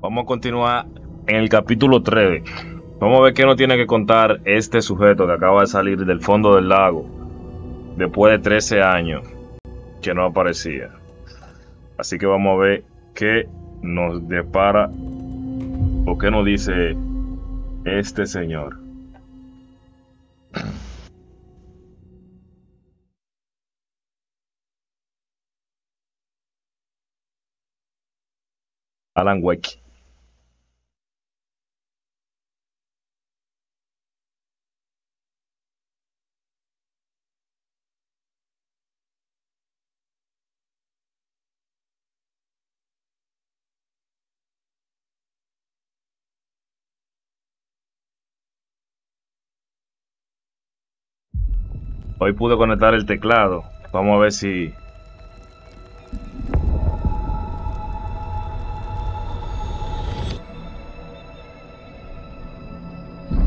Vamos a continuar en el capítulo 3. Vamos a ver qué nos tiene que contar este sujeto que acaba de salir del fondo del lago después de 13 años que no aparecía. Así que vamos a ver qué nos depara o qué nos dice este señor. Alan Wake. Hoy pude conectar el teclado. Vamos a ver si...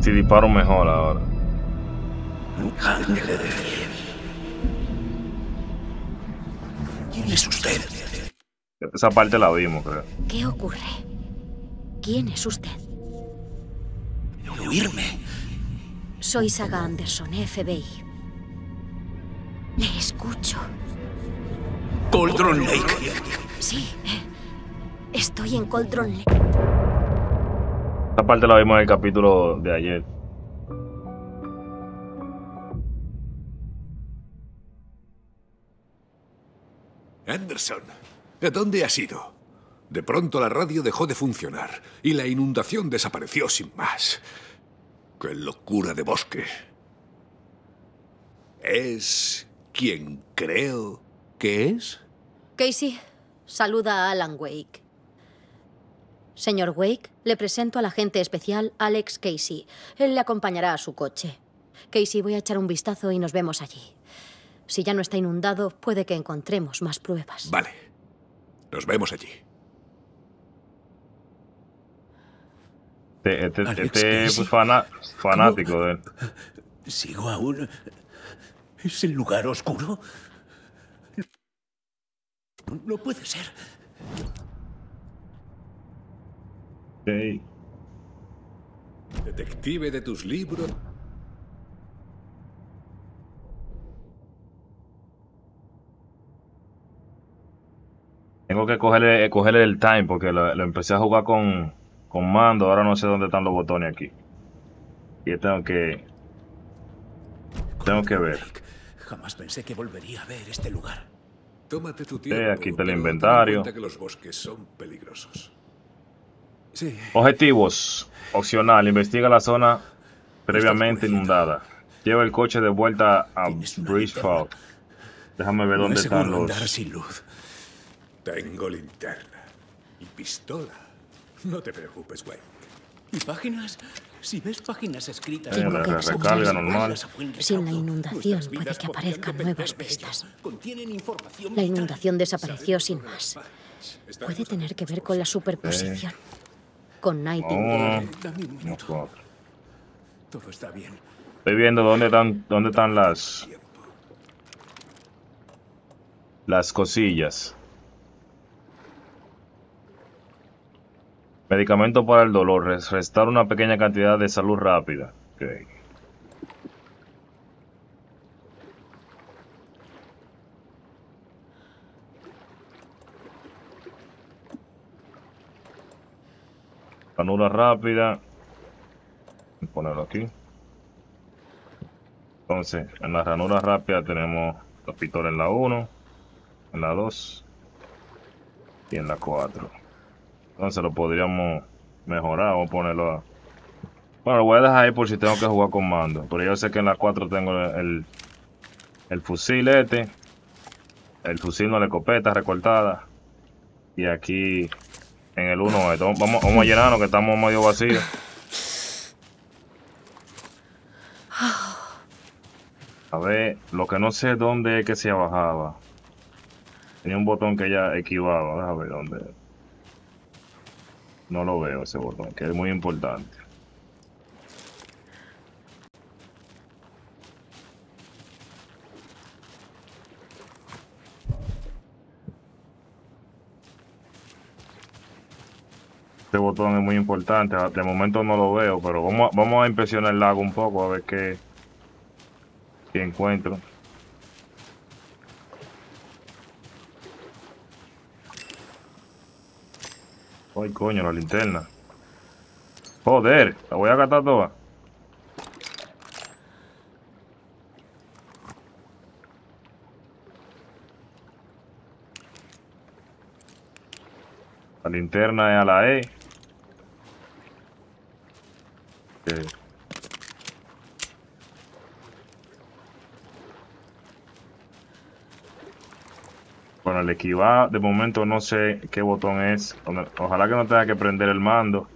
Si disparo mejor ahora. ¿Quién es usted? Esa parte la vimos, creo. ¿Qué ocurre? ¿Quién es usted? Oírme. Soy Saga Anderson, FBI. Le escucho. Coldron Lake. Sí. Estoy en Coldron Lake. Esta parte la vimos en el capítulo de ayer. Anderson, ¿a dónde has ido? De pronto la radio dejó de funcionar y la inundación desapareció sin más. ¡Qué locura de bosque! ¿Es quien creo que es? Casey, saluda a Alan Wake. Señor Wake, le presento al agente especial Alex Casey. Él le acompañará a su coche. Casey, voy a echar un vistazo y nos vemos allí. Si ya no está inundado, puede que encontremos más pruebas. Vale. Nos vemos allí. Este, este, este es fanático de él. ¿Sigo aún? ¿Es el lugar oscuro? No, no puede ser. Ok. Detective de tus libros. Tengo que cogerle, cogerle el time porque lo, lo empecé a jugar con, con mando. Ahora no sé dónde están los botones aquí. Y tengo que. Tengo que ver. Jamás pensé que volvería a ver este lugar. Tómate tu tiempo. aquí está el inventario. que los bosques son peligrosos. Sí. Objetivos. Opcional. Investiga la zona previamente inundada. Lleva el coche de vuelta a Bridgefall. Déjame ver No dónde es están seguro los. andar sin luz. Tengo linterna y pistola. No te preocupes, güey. ¿Y páginas? Si ves páginas escritas... Eh, la que recarga normal. Sin la inundación puede que aparezcan nuevas pistas. La inundación desapareció sin más. Puede tener que ver con la superposición. Con Nightingale. Todo está bien. Estoy viendo dónde están, dónde están las. Las cosillas. Medicamento para el dolor. res- Restar una pequeña cantidad de salud rápida. Ok. Ranura rápida. Voy a ponerlo aquí. Entonces, en la ranura rápida tenemos la pistola en la 1, en la 2 y en la 4. Entonces lo podríamos mejorar, a ponerlo a... Bueno, lo voy a dejar ahí por si tengo que jugar con mando. Pero yo sé que en la 4 tengo el, el fusil este, el fusil no la escopeta recortada. Y aquí en el 1 esto. Vamos, a llenarnos que estamos medio vacíos. A ver, lo que no sé dónde es que se bajaba. Tenía un botón que ya esquivaba. Déjame ver dónde. No lo veo ese botón, que es muy importante. Este botón es muy importante. De momento no lo veo, pero vamos a, vamos a inspeccionar el lago un poco a ver qué, qué encuentro. Ay, coño, la linterna. Joder, la voy a gastar toda. La linterna es a la E. Okay. El esquivar, de momento no sé qué botón es. Ojalá que no tenga que prender el mando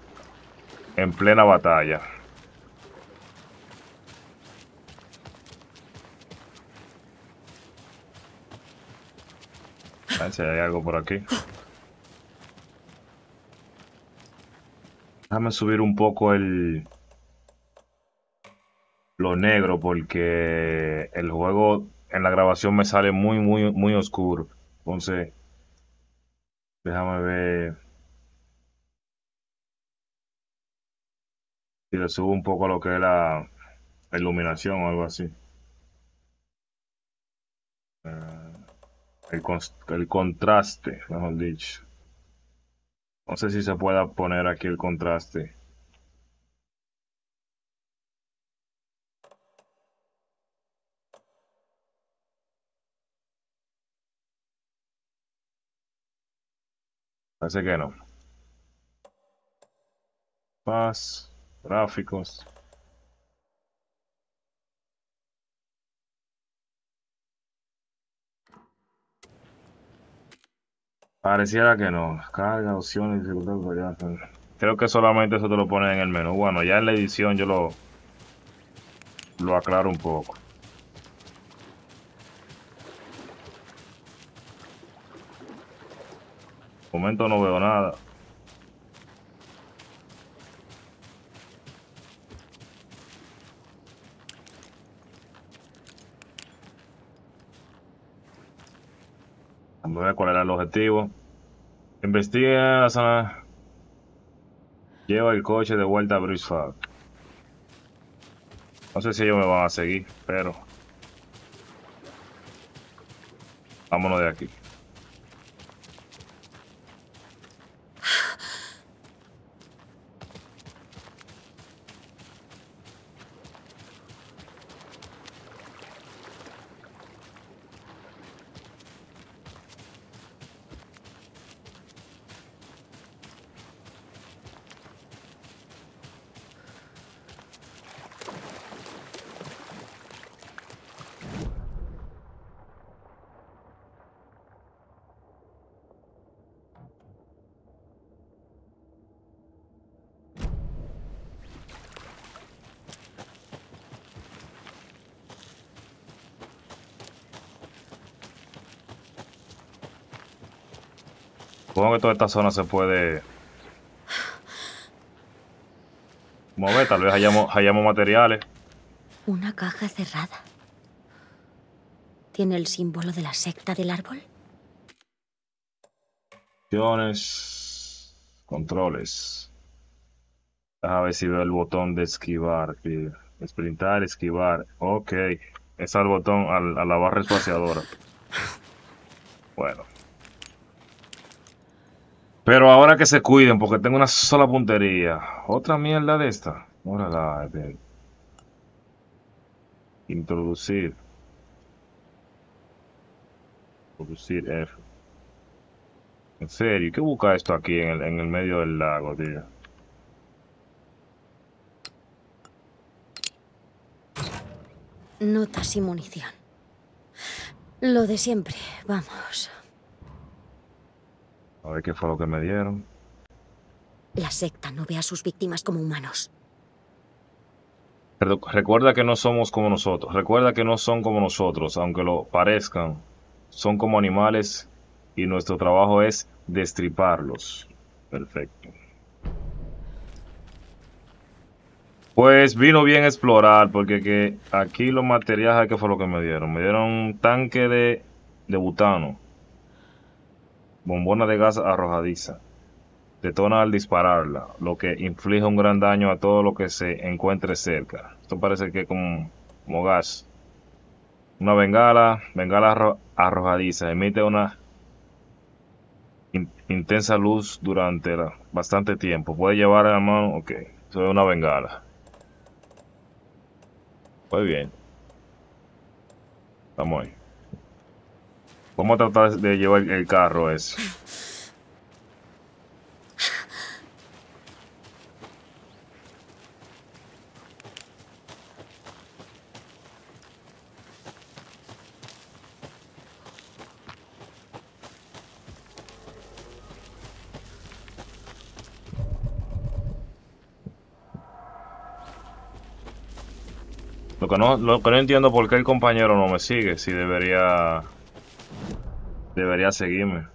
en plena batalla. A ver si hay algo por aquí. Déjame subir un poco el... Lo negro porque el juego en la grabación me sale muy, muy, muy oscuro. Entonces, déjame ver. Si le subo un poco lo que es la iluminación o algo así. Eh, el, el contraste, mejor dicho. No sé si se pueda poner aquí el contraste. Parece que no. Paz, gráficos. Pareciera que no. Carga, opciones, dificultad, Creo que solamente eso te lo ponen en el menú. Bueno, ya en la edición yo lo, lo aclaro un poco. Momento no veo nada. Vamos a ver cuál era el objetivo. Investigue la zona. Lleva el coche de vuelta a Bruce No sé si ellos me van a seguir, pero... Vámonos de aquí. Supongo que toda esta zona se puede mover. Tal vez hayamos, hayamos materiales. Una caja cerrada. ¿Tiene el símbolo de la secta del árbol? Opciones. Controles. A ver si veo el botón de esquivar. Sprintar, esquivar. Ok. Es el botón a la barra espaciadora. Bueno. Pero ahora que se cuiden, porque tengo una sola puntería. Otra mierda de esta. Ahora la de... Introducir. Introducir F. En serio, ¿qué busca esto aquí en el, en el medio del lago, tío? Notas y munición. Lo de siempre, vamos. A ver qué fue lo que me dieron. La secta no ve a sus víctimas como humanos. recuerda que no somos como nosotros. Recuerda que no son como nosotros, aunque lo parezcan. Son como animales y nuestro trabajo es destriparlos. Perfecto. Pues vino bien explorar, porque que aquí los materiales, ¿qué fue lo que me dieron? Me dieron un tanque de, de butano bombona de gas arrojadiza. detona al dispararla, lo que inflige un gran daño a todo lo que se encuentre cerca. Esto parece que es como, gas. Una bengala, bengala arro- arrojadiza, emite una in- intensa luz durante bastante tiempo. Puede llevar a la mano, ok, eso es una bengala. Muy bien. Vamos ahí. Vamos a tratar de llevar el carro ese. Lo que no, lo que no entiendo por qué el compañero no me sigue, si debería debería seguirme.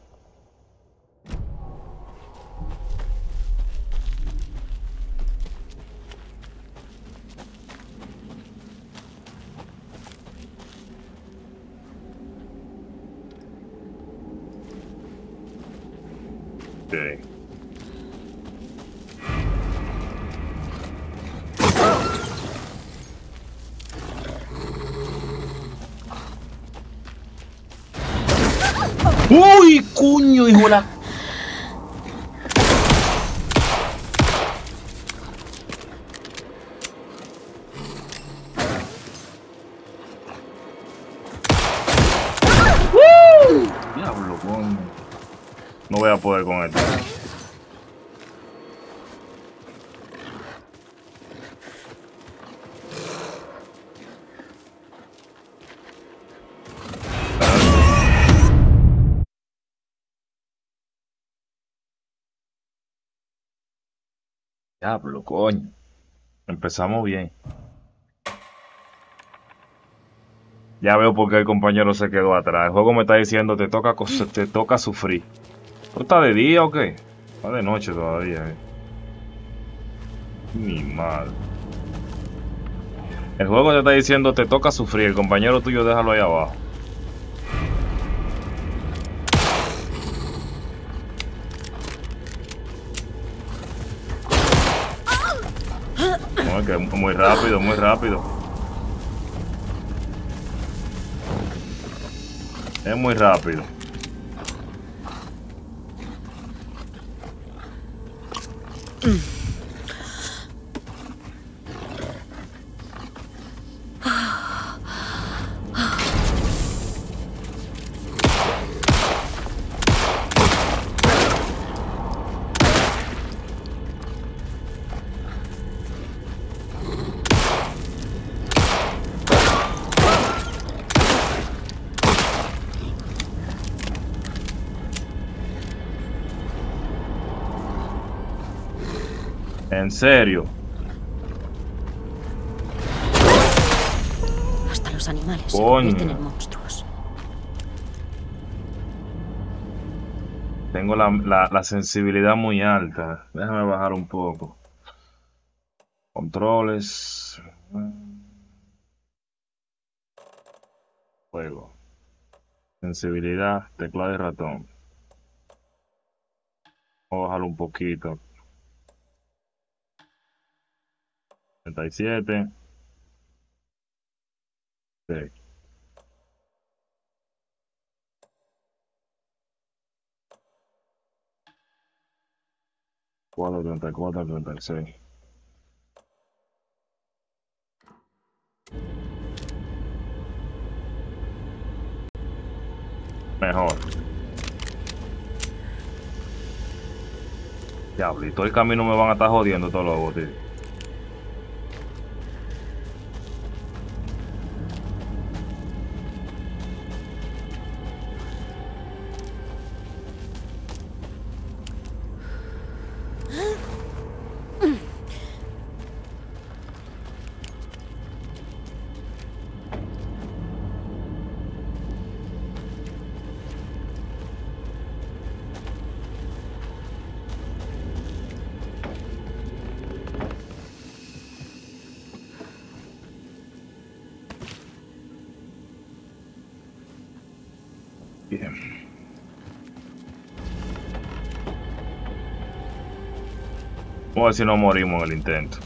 ¡Uy, cuño, hijo de la... Diablo, coño. Empezamos bien. Ya veo por qué el compañero se quedó atrás. El juego me está diciendo te toca te toca sufrir. ¿Tú estás de día o qué? Está de noche todavía. eh. Mi madre. El juego te está diciendo te toca sufrir. El compañero tuyo déjalo ahí abajo. Muy rápido, muy rápido. Es muy rápido. En serio. Hasta los animales Coño. en monstruos. Tengo la, la, la sensibilidad muy alta. Déjame bajar un poco. Controles. Juego. Sensibilidad, teclado y ratón. Vamos a bajarlo un poquito. 37. Sí. Cuatro, treinta y cuatro, treinta y seis. Mejor. Diablo, el camino me van a estar jodiendo todos los botes. A ver si no morimos en el intento.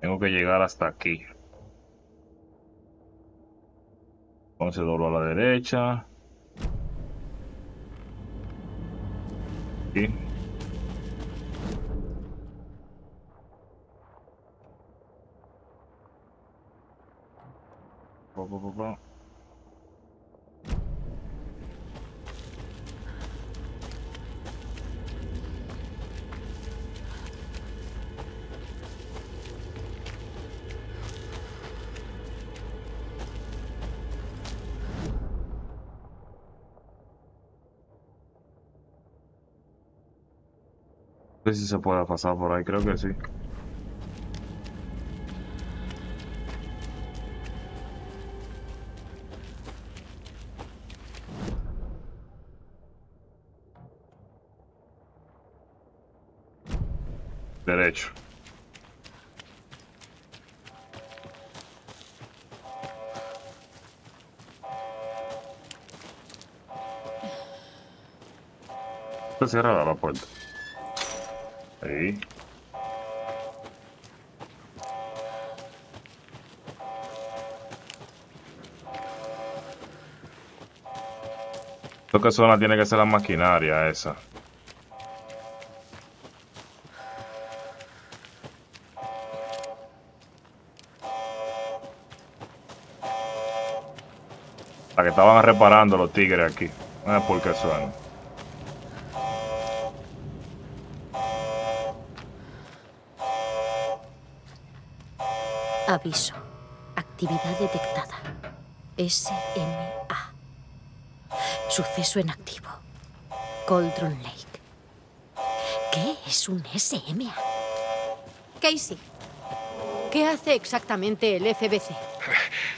Tengo que llegar hasta aquí. Entonces doblo a la derecha. Aquí. No sé si se puede pasar por ahí, creo que sí. Derecho. Se cierra la puerta. Ahí. Lo que suena tiene que ser la maquinaria esa. La que estaban reparando los tigres aquí. No es por qué suena. Aviso. Actividad detectada. SMA. Suceso en activo. Coldron Lake. ¿Qué es un SMA? Casey, ¿qué hace exactamente el FBC?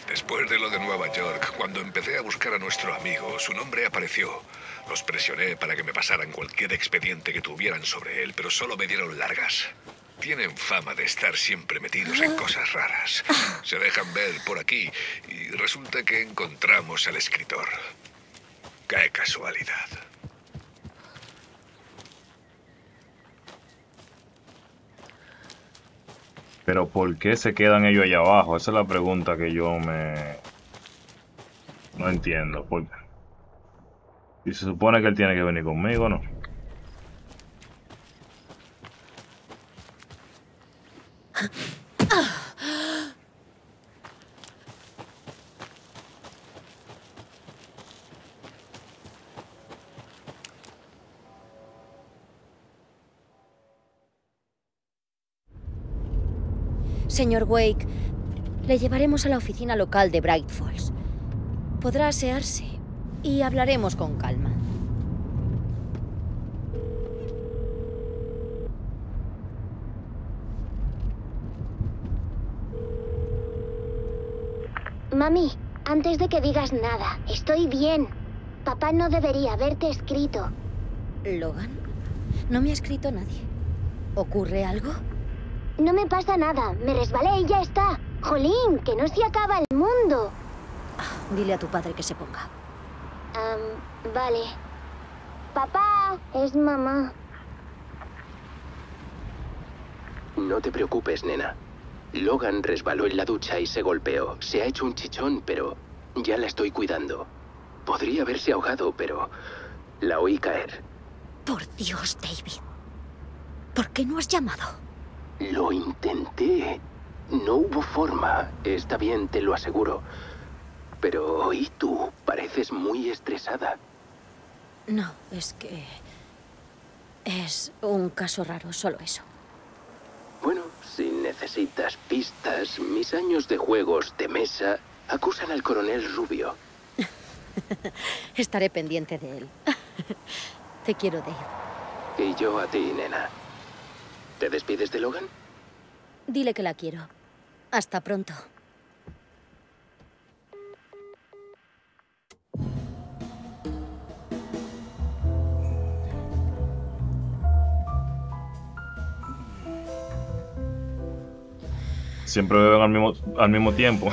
Después de lo de Nueva York, cuando empecé a buscar a nuestro amigo, su nombre apareció. Los presioné para que me pasaran cualquier expediente que tuvieran sobre él, pero solo me dieron largas. Tienen fama de estar siempre metidos en cosas raras. Se dejan ver por aquí y resulta que encontramos al escritor. Qué casualidad. Pero ¿por qué se quedan ellos allá abajo? Esa es la pregunta que yo me... No entiendo. ¿Por qué? Y se supone que él tiene que venir conmigo, ¿no? Señor Wake, le llevaremos a la oficina local de Bright Falls. Podrá asearse y hablaremos con calma. Mami, antes de que digas nada, estoy bien. Papá no debería haberte escrito. Logan, no me ha escrito nadie. ¿Ocurre algo? No me pasa nada, me resbalé y ya está. Jolín, que no se acaba el mundo. Dile a tu padre que se ponga. Vale. Papá, es mamá. No te preocupes, nena. Logan resbaló en la ducha y se golpeó. Se ha hecho un chichón, pero ya la estoy cuidando. Podría haberse ahogado, pero la oí caer. Por Dios, David. ¿Por qué no has llamado? Lo intenté. No hubo forma. Está bien, te lo aseguro. Pero, ¿y tú? Pareces muy estresada. No, es que... Es un caso raro, solo eso. Necesitas pistas, mis años de juegos de mesa acusan al coronel Rubio. Estaré pendiente de él. Te quiero, Dave. Y yo a ti, nena. ¿Te despides de Logan? Dile que la quiero. Hasta pronto. Siempre beben al mismo, al mismo tiempo.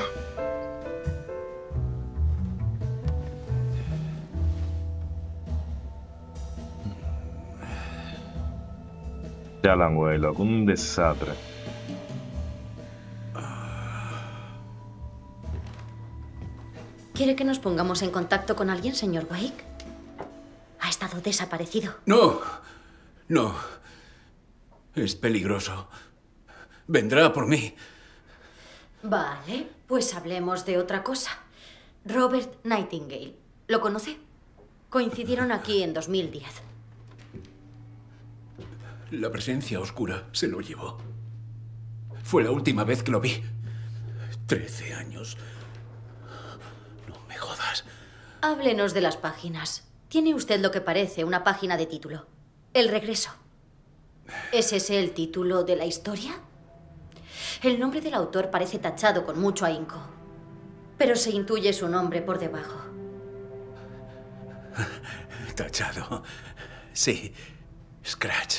Alan Way, loco, un desastre. ¿Quiere que nos pongamos en contacto con alguien, señor Wake? Ha estado desaparecido. No, no. Es peligroso. Vendrá por mí. Vale, pues hablemos de otra cosa. Robert Nightingale. ¿Lo conoce? Coincidieron aquí en 2010. La presencia oscura se lo llevó. Fue la última vez que lo vi. Trece años. No me jodas. Háblenos de las páginas. Tiene usted lo que parece una página de título. El regreso. ¿Es ese el título de la historia? El nombre del autor parece tachado con mucho ahínco. Pero se intuye su nombre por debajo. Tachado. Sí. Scratch.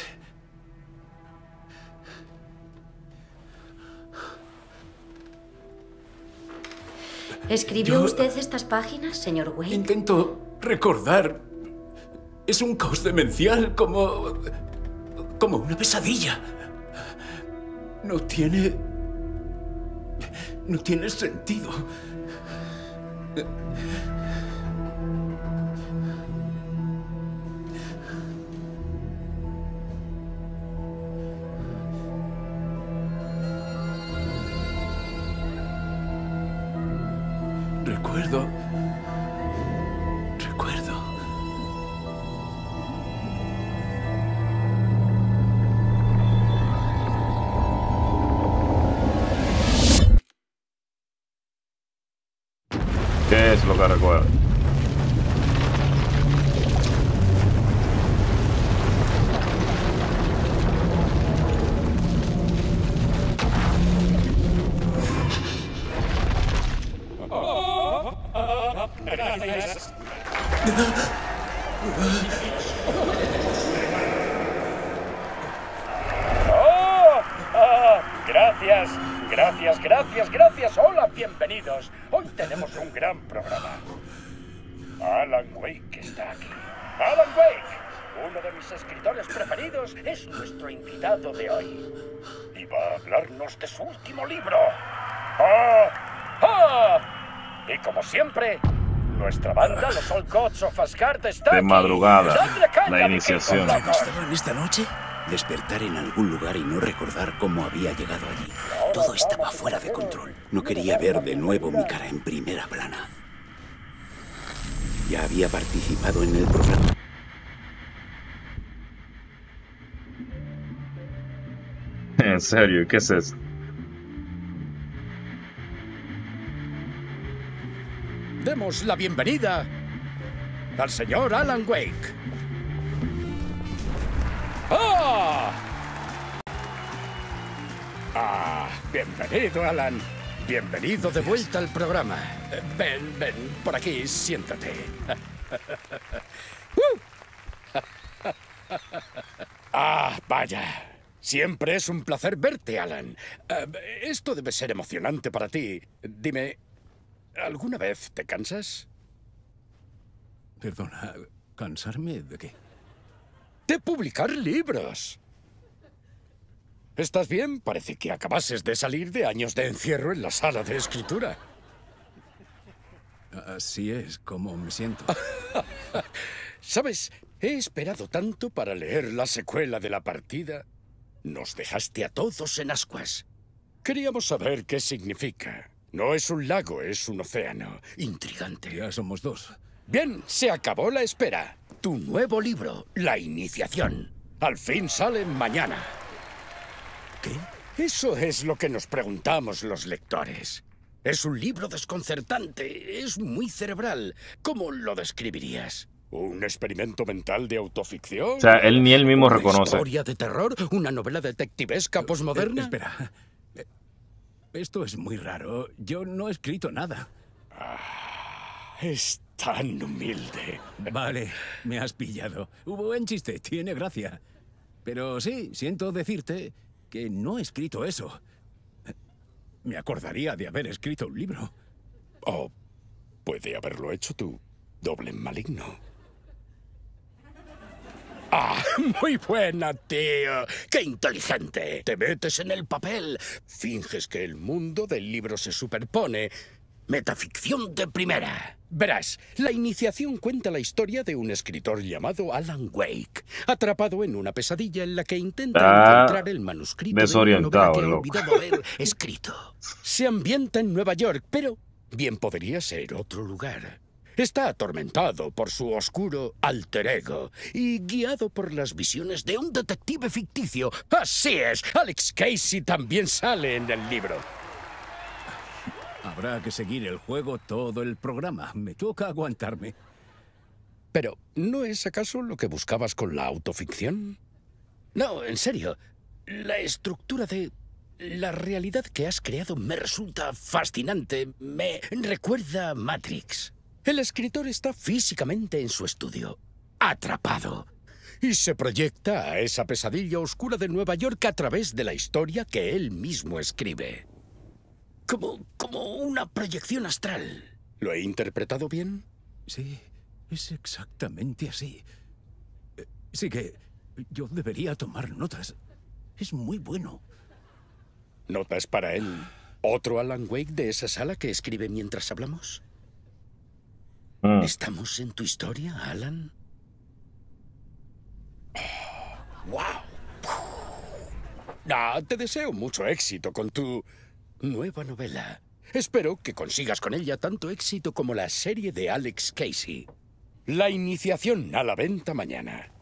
¿Escribió Yo- usted estas páginas, señor Wake? Intento recordar. Es un caos demencial como. como una pesadilla. No tiene. no tiene sentido. Siempre, nuestra banda, los All Gods of Asgard, está De aquí. madrugada, la iniciación. ¿Estaban esta noche? Despertar en algún lugar y no recordar cómo había llegado allí. Todo estaba fuera de control. No quería ver de nuevo mi cara en primera plana. Ya había participado en el programa. En serio, ¿qué es eso? Demos la bienvenida al señor Alan Wake. ¡Ah! Ah, bienvenido, Alan. Bienvenido de vuelta al programa. Eh, Ven, ven, por aquí, siéntate. Uh. Ah, vaya. Siempre es un placer verte, Alan. Eh, esto debe ser emocionante para ti. Dime, ¿alguna vez te cansas? Perdona, ¿cansarme de qué? De publicar libros. ¿Estás bien? Parece que acabases de salir de años de encierro en la sala de escritura. Así es como me siento. ¿Sabes? He esperado tanto para leer la secuela de la partida. Nos dejaste a todos en ascuas. Queríamos saber qué significa. No es un lago, es un océano. Intrigante. Ya somos dos. Bien, se acabó la espera. Tu nuevo libro, La Iniciación. Al fin sale mañana. ¿Qué? Eso es lo que nos preguntamos los lectores. Es un libro desconcertante, es muy cerebral. ¿Cómo lo describirías? ¿Un experimento mental de autoficción? O sea, él ni él mismo ¿Una reconoce. historia de terror? ¿Una novela detectivesca posmoderna? Eh, espera. Esto es muy raro. Yo no he escrito nada. Es tan humilde. Vale, me has pillado. Hubo buen chiste, tiene gracia. Pero sí, siento decirte que no he escrito eso. me acordaría de haber escrito un libro. O puede haberlo hecho tú, doble maligno. ¡Ah! Muy buena, tío. ¡Qué inteligente! Te metes en el papel. Finges que el mundo del libro se superpone. Metaficción de primera. Verás, la iniciación cuenta la historia de un escritor llamado Alan Wake, atrapado en una pesadilla en la que intenta Ah, encontrar el manuscrito de una que ha haber escrito. Se ambienta en Nueva York, pero bien podría ser otro lugar. Está atormentado por su oscuro alter ego y guiado por las visiones de un detective ficticio. Así es, Alex Casey también sale en el libro. Habrá que seguir el juego todo el programa. Me toca aguantarme. Pero, ¿no es acaso lo que buscabas con la autoficción? No, en serio. La estructura de la realidad que has creado me resulta fascinante. Me recuerda a Matrix. El escritor está físicamente en su estudio, atrapado. Y se proyecta a esa pesadilla oscura de Nueva York a través de la historia que él mismo escribe. Como, como una proyección astral. ¿Lo he interpretado bien? Sí, es exactamente así. Eh, Sí que yo debería tomar notas. Es muy bueno. ¿Notas para él otro Alan Wake de esa sala que escribe mientras hablamos? Mm. ¿Estamos en tu historia, Alan? ¡Wow! Ah, te deseo mucho éxito con tu nueva novela. Espero que consigas con ella tanto éxito como la serie de Alex Casey. La iniciación a la venta mañana.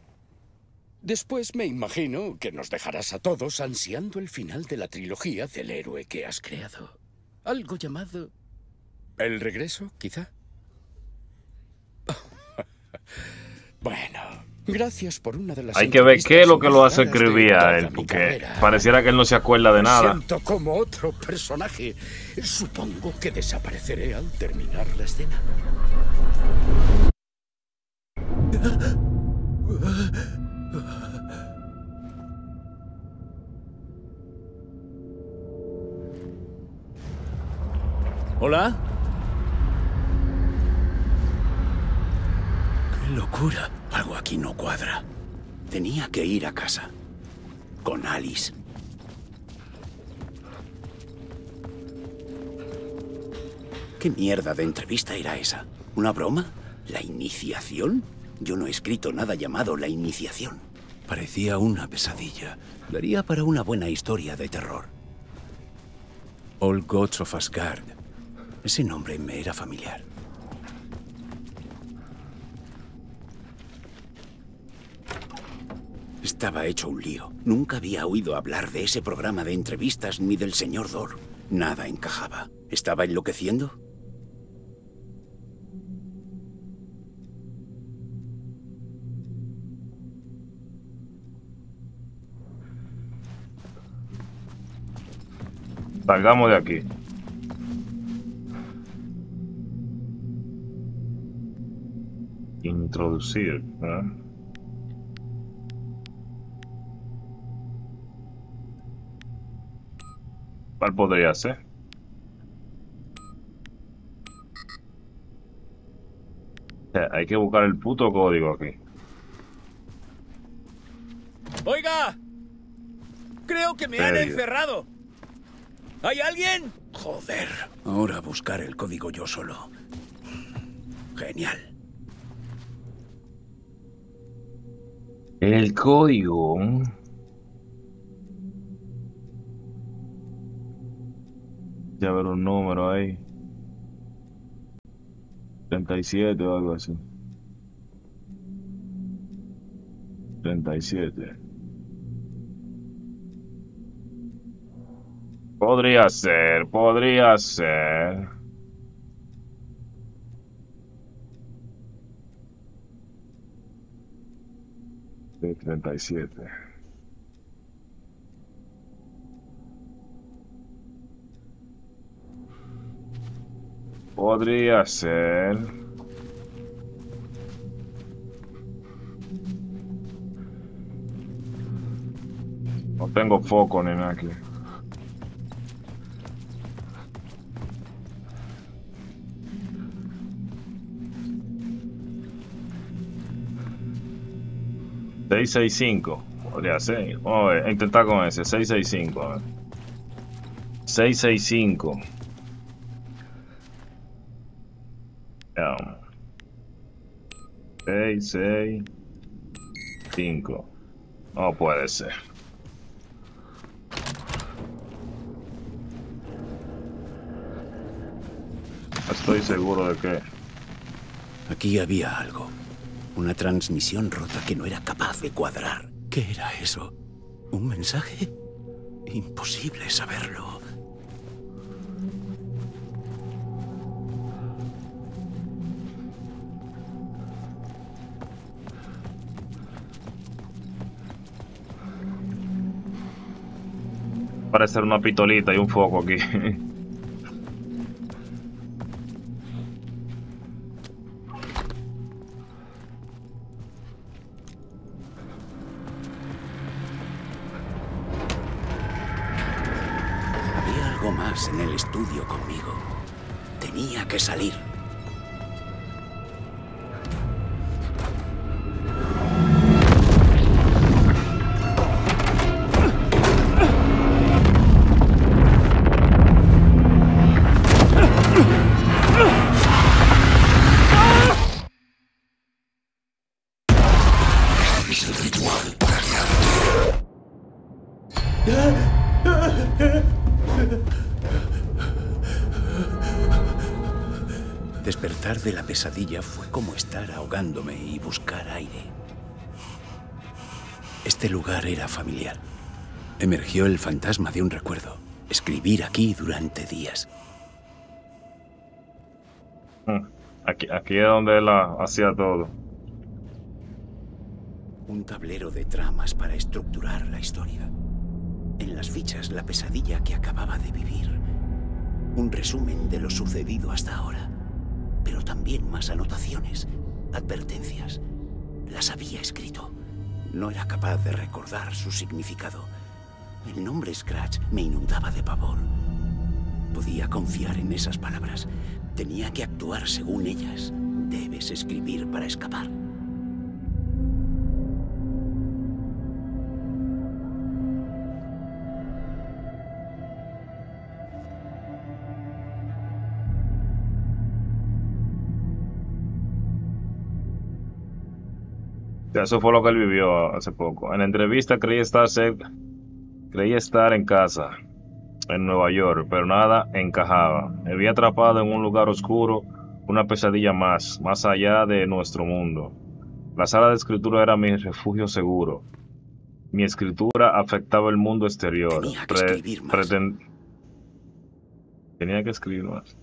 Después me imagino que nos dejarás a todos ansiando el final de la trilogía del héroe que has creado. Algo llamado... ¿El regreso, quizá? Bueno, gracias por una de las... Hay que ver qué es lo que lo hace escribir a él, porque carrera. pareciera que él no se acuerda de Me nada. siento como otro personaje. Supongo que desapareceré al terminar la escena. ¿Hola? Locura! Algo aquí no cuadra. Tenía que ir a casa. Con Alice. ¿Qué mierda de entrevista era esa? ¿Una broma? ¿La iniciación? Yo no he escrito nada llamado La iniciación. Parecía una pesadilla. Daría para una buena historia de terror. All Gods of Asgard. Ese nombre me era familiar. Estaba hecho un lío. Nunca había oído hablar de ese programa de entrevistas ni del señor Dor. Nada encajaba. ¿Estaba enloqueciendo? Salgamos de aquí. Introducir. ¿eh? ¿Cuál podría ser? O sea, hay que buscar el puto código aquí. ¡Oiga! Creo que me han encerrado. ¿Hay alguien? Joder. Ahora buscar el código yo solo. Genial. El código. Ya ver un número ahí. 37 o algo así. 37. Podría ser, podría ser. De 37. Podría ser... No tengo foco, nena, aquí. ¿665? Podría ser. Vamos a ver, intentar con ese. 665. A ver. 665. 6, 6, 5. No puede ser. Estoy seguro de que... Aquí había algo. Una transmisión rota que no era capaz de cuadrar. ¿Qué era eso? ¿Un mensaje? Imposible saberlo. Parece una pitolita y un foco aquí. Despertar de la pesadilla fue como estar ahogándome y buscar aire. Este lugar era familiar. Emergió el fantasma de un recuerdo. Escribir aquí durante días. Mm, Aquí, aquí es donde él hacía todo. Un tablero de tramas para estructurar la historia. En las fichas, la pesadilla que acababa de vivir. Un resumen de lo sucedido hasta ahora. Pero también más anotaciones, advertencias. Las había escrito. No era capaz de recordar su significado. El nombre Scratch me inundaba de pavor. Podía confiar en esas palabras. Tenía que actuar según ellas. Debes escribir para escapar. Eso fue lo que él vivió hace poco. En la entrevista creía estar, creía estar en casa, en Nueva York, pero nada encajaba. Me había atrapado en un lugar oscuro, una pesadilla más, más allá de nuestro mundo. La sala de escritura era mi refugio seguro. Mi escritura afectaba el mundo exterior. Tenía que Pre- escribir más. Tenía que escribir más.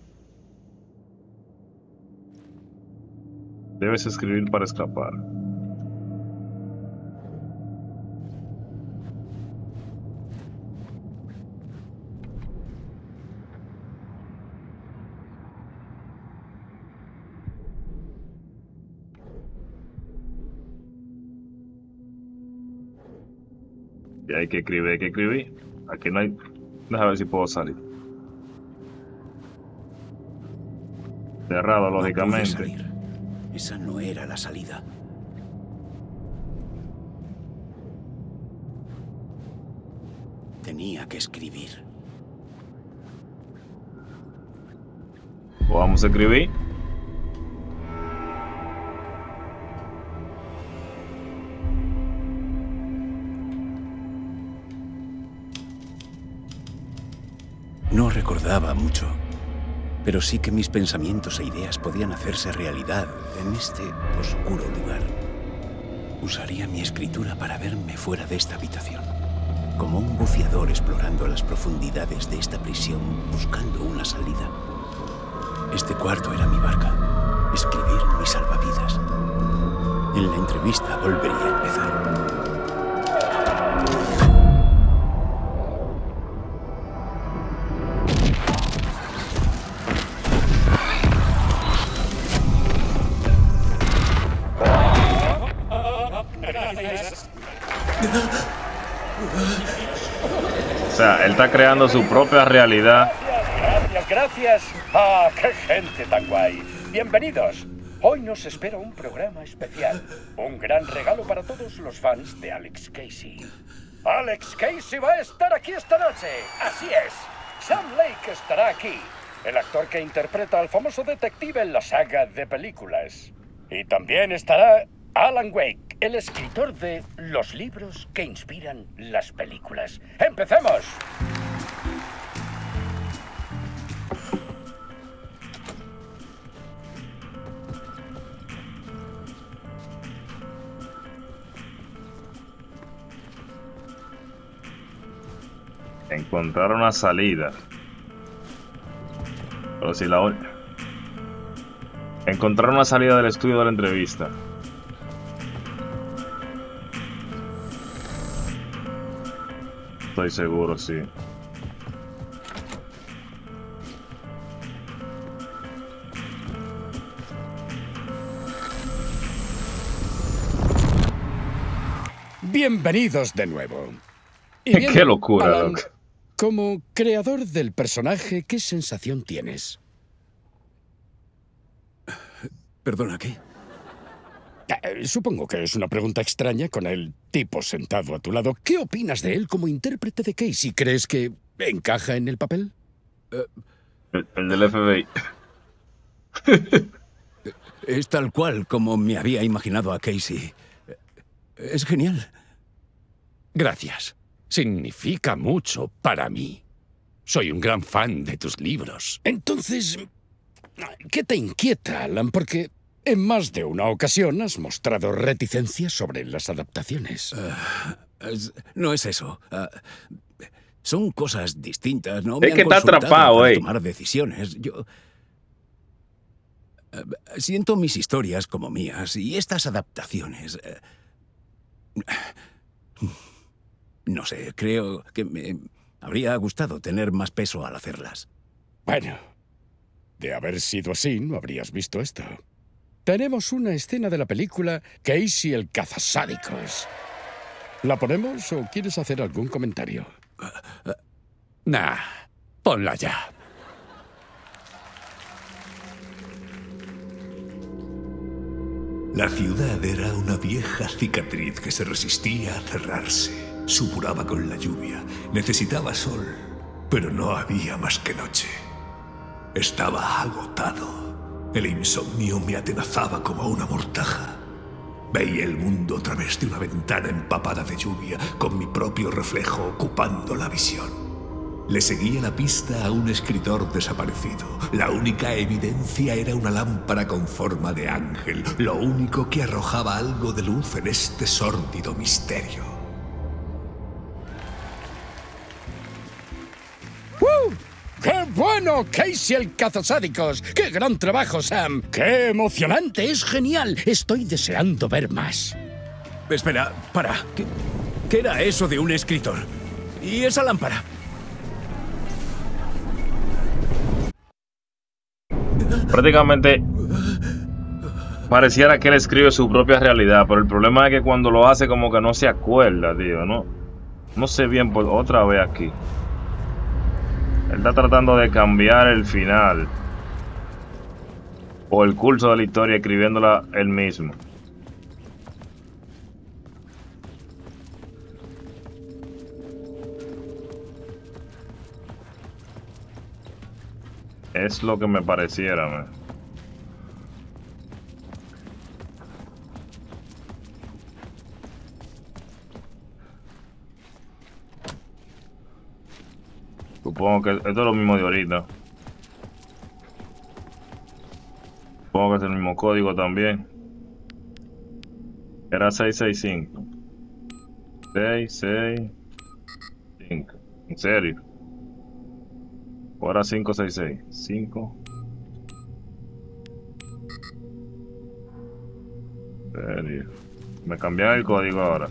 Debes escribir para escapar. Hay que escribir, hay que escribir. Aquí no hay. Déjame ver si puedo salir. Cerrado, No lógicamente. Esa no era la salida. Tenía que escribir. Vamos a escribir. Recordaba mucho, pero sí que mis pensamientos e ideas podían hacerse realidad en este oscuro lugar. Usaría mi escritura para verme fuera de esta habitación, como un buceador explorando las profundidades de esta prisión buscando una salida. Este cuarto era mi barca, escribir mi salvavidas. En la entrevista volvería a empezar. Él está creando su propia realidad. Gracias, gracias. Ah, qué gente tan guay. Bienvenidos. Hoy nos espera un programa especial. Un gran regalo para todos los fans de Alex Casey. Alex Casey va a estar aquí esta noche. Así es. Sam Lake estará aquí. El actor que interpreta al famoso detective en la saga de películas. Y también estará Alan Wake, el escritor de los libros que inspiran las películas. ¡Empecemos! Encontrar una salida. Pero si la... Encontrar una salida del estudio de la entrevista. Estoy seguro, sí. Bienvenidos de nuevo. Qué locura, Doc. Como creador del personaje, ¿qué sensación tienes? Perdona, ¿qué? Eh, supongo que es una pregunta extraña con el tipo sentado a tu lado. ¿Qué opinas de él como intérprete de Casey? ¿Crees que encaja en el papel? Eh, el, del FBI. es tal cual como me había imaginado a Casey. Es genial. Gracias. Significa mucho para mí. Soy un gran fan de tus libros. Entonces, ¿qué te inquieta, Alan? Porque en más de una ocasión has mostrado reticencia sobre las adaptaciones. Ah, no es eso. Ah, son cosas distintas, ¿no? es que está atrapado, eh. tomar decisiones. Yo ah, siento mis historias como mías y estas adaptaciones. Eh, no sé, creo que me habría gustado tener más peso al hacerlas. Bueno, de haber sido así, no habrías visto esto. Tenemos una escena de la película Casey el cazasádicos. ¿La ponemos o quieres hacer algún comentario? nah, ponla ya. La ciudad era una vieja cicatriz que se resistía a cerrarse. Supuraba con la lluvia, necesitaba sol, pero no había más que noche. Estaba agotado. El insomnio me atenazaba como una mortaja. Veía el mundo a través de una ventana empapada de lluvia, con mi propio reflejo ocupando la visión. Le seguía la pista a un escritor desaparecido. La única evidencia era una lámpara con forma de ángel, lo único que arrojaba algo de luz en este sórdido misterio. Casey el cazasádicos! ¡Qué gran trabajo, Sam! ¡Qué emocionante! ¡Es genial! Estoy deseando ver más. Espera, para. ¿Qué, ¿Qué era eso de un escritor? ¿Y esa lámpara? Prácticamente pareciera que él escribe su propia realidad, pero el problema es que cuando lo hace como que no se acuerda, tío, ¿no? No sé bien, por otra vez aquí. Él está tratando de cambiar el final. O el curso de la historia escribiéndola él mismo. Es lo que me pareciera, man. Supongo que esto es lo mismo de ahorita. Supongo que es el mismo código también. Era 665. 665. ¿En serio? Ahora 566. 5. serio. Me cambian el código ahora.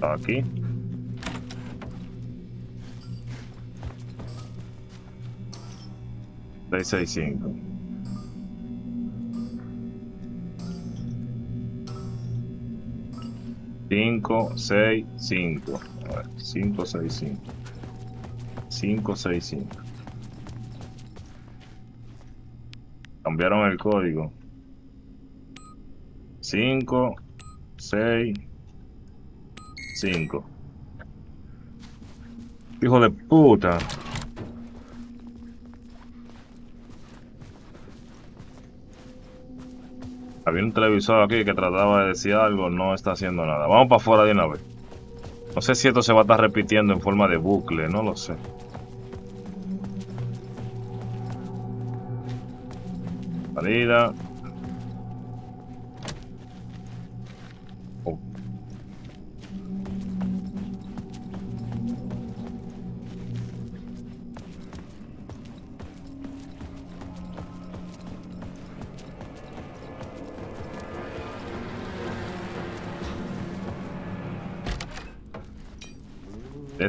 Aquí. 665. Cinco, seis, cinco. A ver, cinco, seis, cinco. Cinco, seis, cinco. cambiaron el código. 5, 6, 5. Hijo de puta. Había un televisor aquí que trataba de decir algo, no está haciendo nada. Vamos para afuera de una vez. No sé si esto se va a estar repitiendo en forma de bucle, no lo sé. Salida.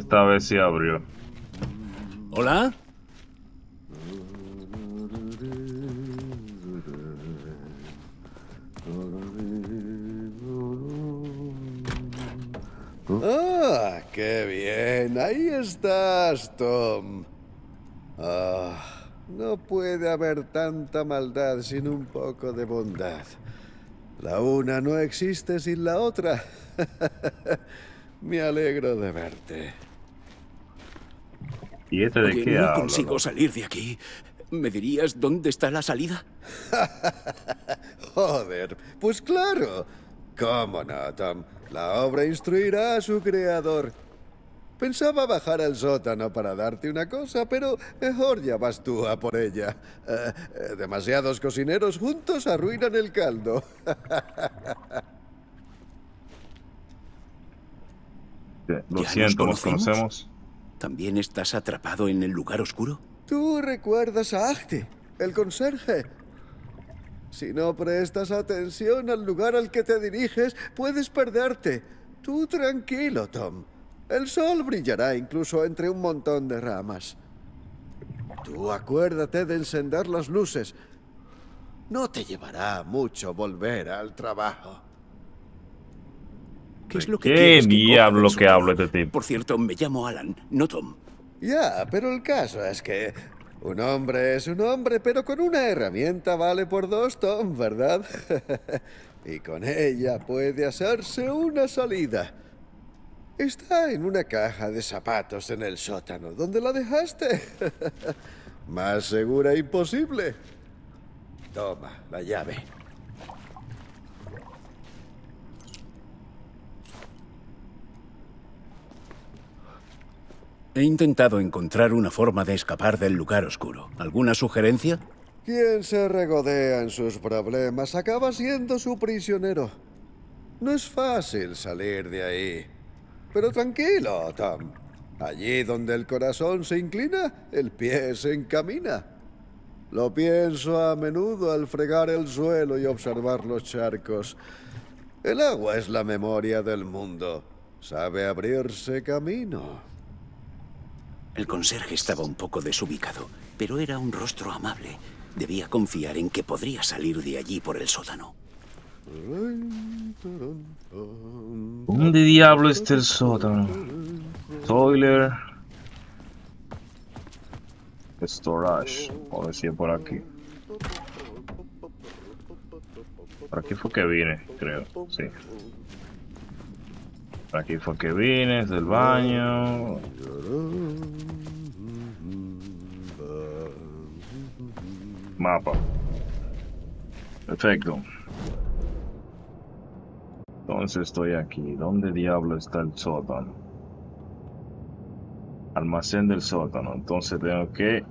Esta vez sí abrió. ¿Hola? Ah, qué bien. Ahí estás, Tom. Ah, no puede haber tanta maldad sin un poco de bondad. La una no existe sin la otra. Me alegro de verte. ¿Y este de Oye, qué no habla, consigo no? salir de aquí. ¿Me dirías dónde está la salida? Joder, pues claro. ¿Cómo no, Tom? La obra instruirá a su creador. Pensaba bajar al sótano para darte una cosa, pero mejor ya vas tú a por ella. Eh, eh, demasiados cocineros juntos arruinan el caldo. Lo ¿Ya siento, nos nos conocemos? ¿También estás atrapado en el lugar oscuro? Tú recuerdas a Agte, el conserje. Si no prestas atención al lugar al que te diriges, puedes perderte. Tú tranquilo, Tom. El sol brillará incluso entre un montón de ramas. Tú acuérdate de encender las luces. No te llevará mucho volver al trabajo. ¿Qué es lo que ¿Qué quieres que coja diablo que habla este tipo? Por cierto, me llamo Alan, no Tom. Ya, pero el caso es que un hombre es un hombre, pero con una herramienta vale por dos, Tom, ¿verdad? y con ella puede hacerse una salida. Está en una caja de zapatos en el sótano. ¿Dónde la dejaste? Más segura imposible. Toma, la llave. He intentado encontrar una forma de escapar del lugar oscuro. ¿Alguna sugerencia? Quien se regodea en sus problemas acaba siendo su prisionero. No es fácil salir de ahí. Pero tranquilo, Tom. Allí donde el corazón se inclina, el pie se encamina. Lo pienso a menudo al fregar el suelo y observar los charcos. El agua es la memoria del mundo. Sabe abrirse camino. El conserje estaba un poco desubicado, pero era un rostro amable. Debía confiar en que podría salir de allí por el sótano. ¿Dónde diablo está el sótano? Toiler. Storage. O decir por aquí. Por aquí fue que vine, creo. Sí. Aquí fue que vine, del baño. Mapa. Perfecto. Entonces estoy aquí. ¿Dónde diablo está el sótano? Almacén del sótano. Entonces tengo que...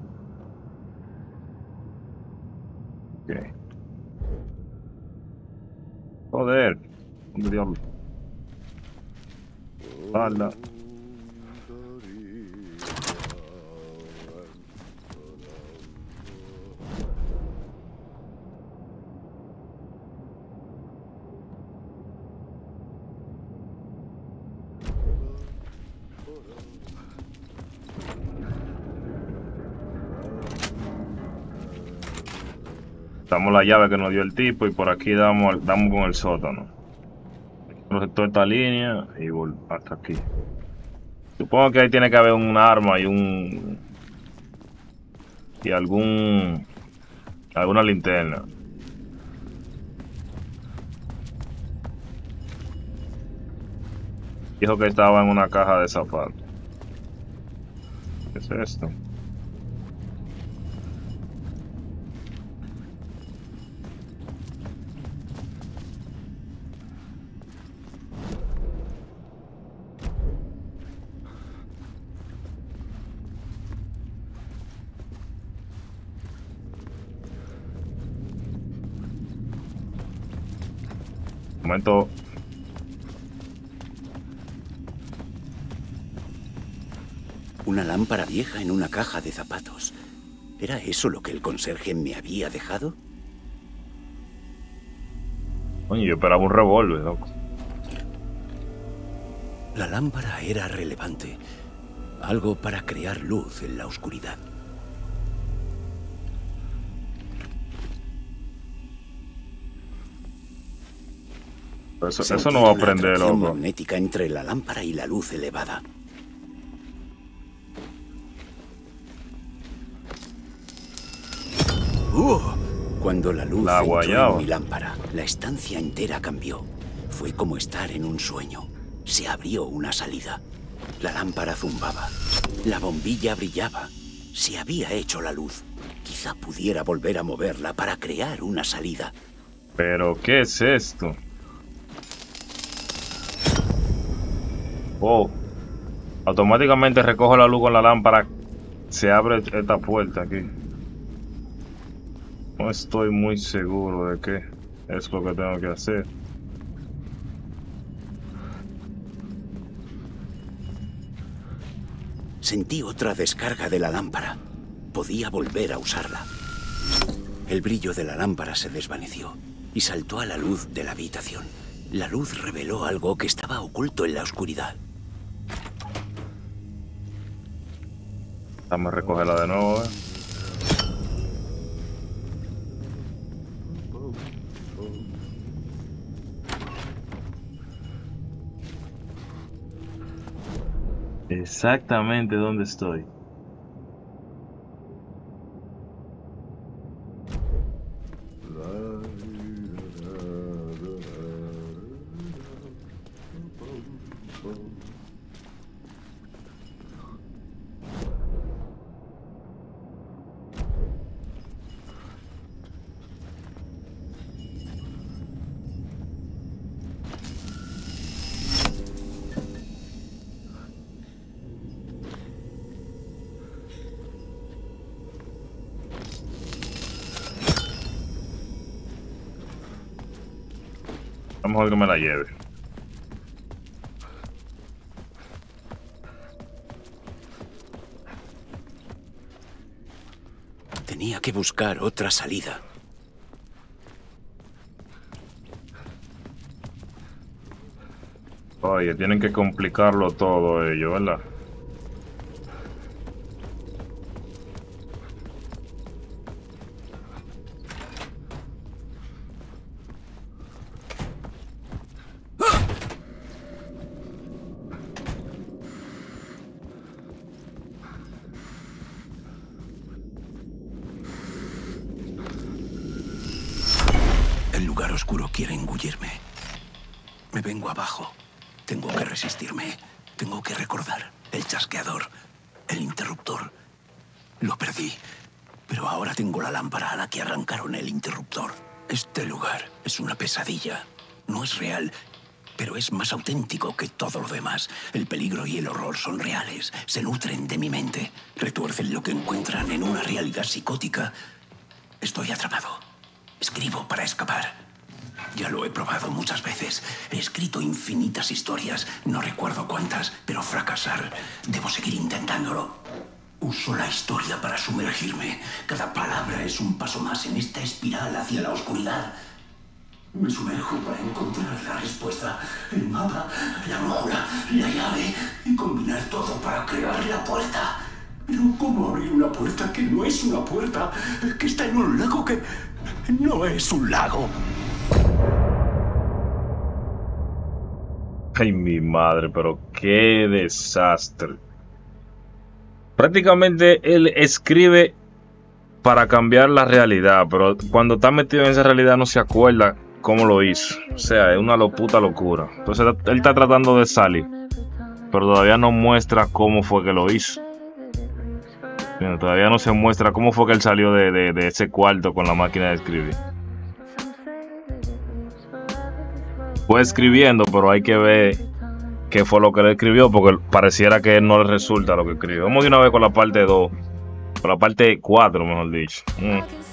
Ok. Joder. ¿Dónde diablo? Espalda. Damos la llave que nos dio el tipo y por aquí damos, damos con el sótano. Cruce toda esta línea y hasta aquí. Supongo que ahí tiene que haber un arma y un... Y algún... Alguna linterna. Dijo que estaba en una caja de zapatos. ¿Qué es esto? Momento Una lámpara vieja en una caja de zapatos. ¿Era eso lo que el conserje me había dejado? Oye, yo esperaba un revólver, loco. La lámpara era relevante. Algo para crear luz en la oscuridad. Eso, eso no va a Sentí una prender, atracción loco. magnética entre la lámpara y la luz elevada. ¡Uh! Cuando la luz La entró en mi lámpara, la estancia entera cambió. Fue como estar en un sueño. Se abrió una salida. La lámpara zumbaba. La bombilla brillaba. Se había hecho la luz. Quizá pudiera volver a moverla para crear una salida. Pero, ¿qué es esto? Oh. Automáticamente recojo la luz con la lámpara. Se abre esta puerta aquí. No estoy muy seguro de qué es lo que tengo que hacer. Sentí otra descarga de la lámpara. Podía volver a usarla. El brillo de la lámpara se desvaneció y saltó a la luz de la habitación. La luz reveló algo que estaba oculto en la oscuridad. Dame recogerla de nuevo, eh. Exactamente dónde estoy. Lleve. Tenía que buscar otra salida. Oye, tienen que complicarlo todo ello, ¿verdad? El lugar oscuro quiere engullirme. Me vengo abajo. Tengo que resistirme. Tengo que recordar. El chasqueador. El interruptor. Lo perdí. Pero ahora tengo la lámpara a la que arrancaron el interruptor. Este lugar es una pesadilla. No es real, pero es más auténtico que todo lo demás. El peligro y el horror son reales. Se nutren de mi mente. Retuercen lo que encuentran en una realidad psicótica. Estoy atrapado. Escribo para escapar. Ya lo he probado muchas veces. He escrito infinitas historias. No recuerdo cuántas, pero fracasar. Debo seguir intentándolo. Uso la historia para sumergirme. Cada palabra es un paso más en esta espiral hacia la oscuridad. Me sumerjo para encontrar la respuesta, el mapa, la brújula, la llave y combinar todo para crear la puerta. Pero ¿cómo abrir una puerta que no es una puerta? Que está en un lago que no es un lago. Ay, mi madre, pero qué desastre. Prácticamente él escribe para cambiar la realidad, pero cuando está metido en esa realidad no se acuerda cómo lo hizo. O sea, es una puta locura. Entonces él está tratando de salir, pero todavía no muestra cómo fue que lo hizo. Bien, todavía no se muestra cómo fue que él salió de, de- de ese cuarto con la máquina de escribir. Fue escribiendo, pero hay que ver qué fue lo que él escribió, porque pareciera que no le resulta lo que escribió. Vamos de una vez con la parte 2, con la parte 4, mejor dicho. Mm.